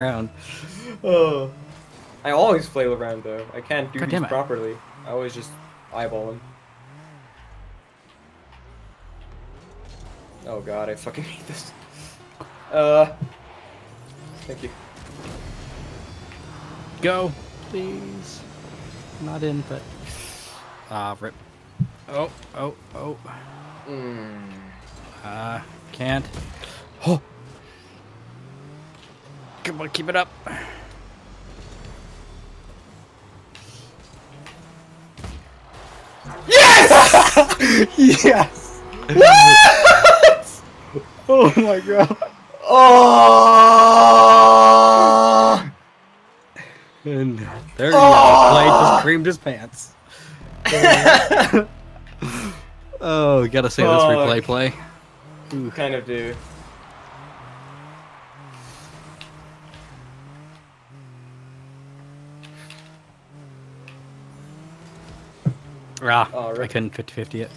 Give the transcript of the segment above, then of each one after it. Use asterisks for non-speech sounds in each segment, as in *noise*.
around. Oh. I always flail around though. I can't do God these it. properly. I always just eyeball them. Oh god, I fucking hate this. Uh. Thank you. Go, please. Not in, but ah, rip. Oh, oh, oh. Mm. Uh, can't. Oh. Come on, keep it up. Yes! *laughs* Yes! *laughs* Oh my god. Oh! And there you go. Oh! Blade just creamed his pants. *laughs* oh, we gotta say this oh. replay Fuck. play. kind of do. Ah, Oh, I couldn't 50 50 it.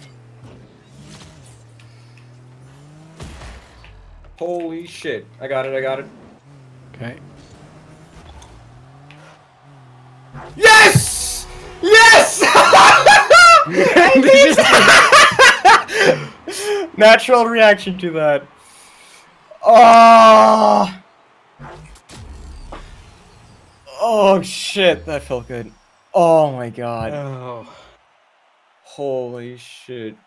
Holy shit. I got it, I got it. Okay. Yes! Yes! *laughs* Natural reaction to that. Oh! Oh shit, that felt good. Oh my god. Oh. Holy shit.